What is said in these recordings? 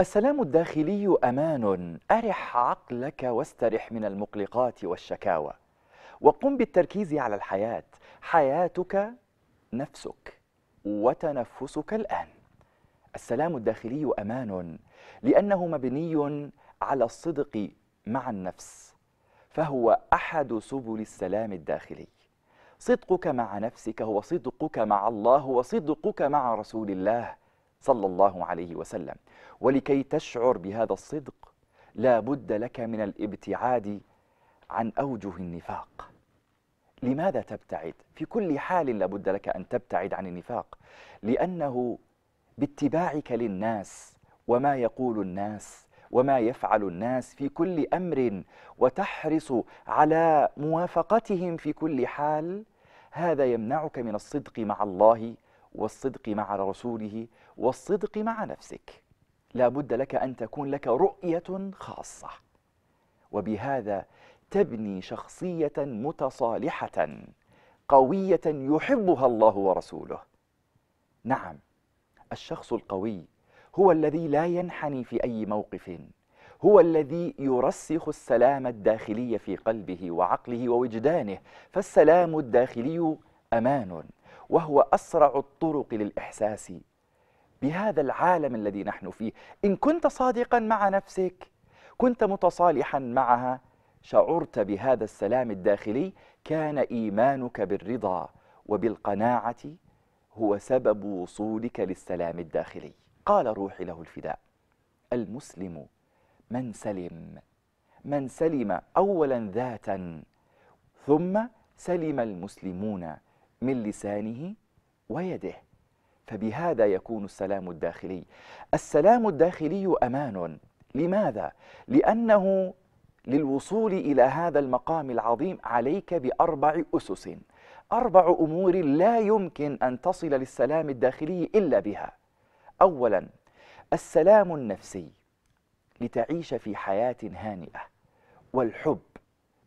السلام الداخلي أمان. أرح عقلك واسترح من المقلقات والشكاوى. وقم بالتركيز على الحياة. حياتك نفسك. وتنفسك الآن. السلام الداخلي أمان. لأنه مبني على الصدق مع النفس. فهو أحد سبل السلام الداخلي. صدقك مع نفسك هو صدقك مع الله وصدقك مع رسول الله. صلى الله عليه وسلم. ولكي تشعر بهذا الصدق لا بد لك من الابتعاد عن أوجه النفاق. لماذا تبتعد؟ في كل حال لا بد لك أن تبتعد عن النفاق. لأنه باتباعك للناس وما يقول الناس وما يفعل الناس في كل أمر وتحرص على موافقتهم في كل حال هذا يمنعك من الصدق مع الله والصدق مع رسوله والصدق مع نفسك. لا بد لك أن تكون لك رؤية خاصة. وبهذا تبني شخصية متصالحة قوية يحبها الله ورسوله. نعم الشخص القوي هو الذي لا ينحني في أي موقف هو الذي يرسخ السلام الداخلي في قلبه وعقله ووجدانه فالسلام الداخلي أمان. وهو أسرع الطرق للإحساس بهذا العالم الذي نحن فيه. إن كنت صادقا مع نفسك كنت متصالحا معها شعرت بهذا السلام الداخلي كان إيمانك بالرضا وبالقناعة هو سبب وصولك للسلام الداخلي. قال روحي له الفداء. المسلم من سلم من سلم اولا ذاتا ثم سلم المسلمون. من لسانه ويده فبهذا يكون السلام الداخلي. السلام الداخلي أمان. لماذا؟ لأنه للوصول إلى هذا المقام العظيم عليك بأربع أسس. أربع أمور لا يمكن أن تصل للسلام الداخلي إلا بها. اولا السلام النفسي لتعيش في حياة هانئة والحب.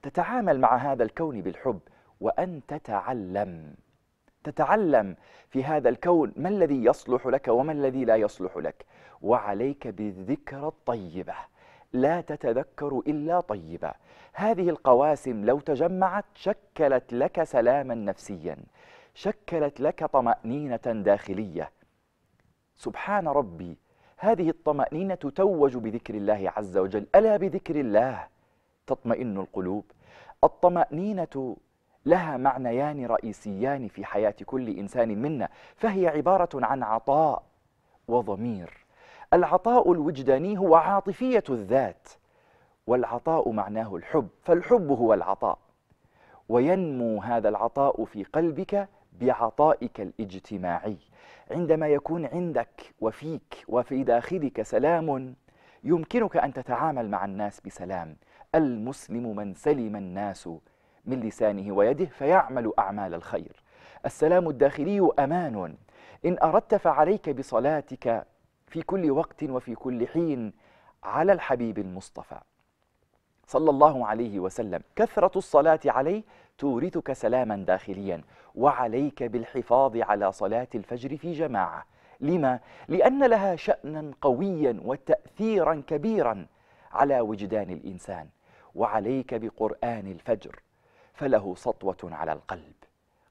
تتعامل مع هذا الكون بالحب. وأن تتعلم. تتعلم في هذا الكون ما الذي يصلح لك وما الذي لا يصلح لك. وعليك بالذكرى الطيبة. لا تتذكر إلا طيبا هذه القواسم لو تجمعت شكلت لك سلاما نفسيا. شكلت لك طمأنينة داخلية. سبحان ربي هذه الطمأنينة توج بذكر الله عز وجل. ألا بذكر الله تطمئن القلوب؟ الطمأنينة لها معنيان رئيسيان في حياة كل إنسان منا فهي عبارة عن عطاء وضمير. العطاء الوجداني هو عاطفية الذات والعطاء معناه الحب فالحب هو العطاء. وينمو هذا العطاء في قلبك بعطائك الاجتماعي. عندما يكون عندك وفيك وفي داخلك سلام يمكنك أن تتعامل مع الناس بسلام. المسلم من سلم الناس من لسانه ويده فيعمل أعمال الخير. السلام الداخلي أمان. إن أردت فعليك بصلاتك في كل وقت وفي كل حين على الحبيب المصطفى. صلى الله عليه وسلم. كثرة الصلاة عليه تورثك سلاما داخليا وعليك بالحفاظ على صلاة الفجر في جماعة. لما؟ لأن لها شأنا قويا وتأثيرا كبيرا على وجدان الإنسان. وعليك بقرآن الفجر. فله سطوة على القلب.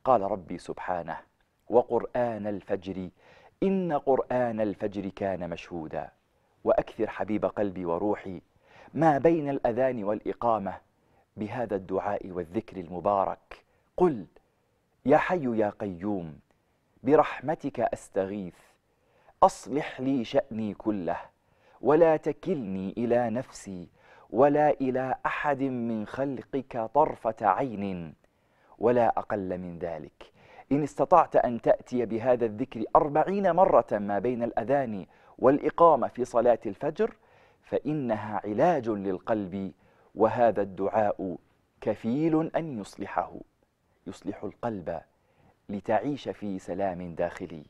قال ربي سبحانه وقرآن الفجر إن قرآن الفجر كان مشهودا. وأكثر حبيب قلبي وروحي ما بين الأذان والإقامة بهذا الدعاء والذكر المبارك. قل يا حي يا قيوم برحمتك أستغيث. أصلح لي شأني كله ولا تكلني إلى نفسي ولا إلى أحد من خلقك طرفة عين ولا أقل من ذلك. إن استطعت أن تأتي بهذا الذكر أربعين مرة ما بين الأذان والإقامة في صلاة الفجر فإنها علاج للقلب وهذا الدعاء كفيل أن يصلحه يصلح القلب لتعيش في سلام داخلي.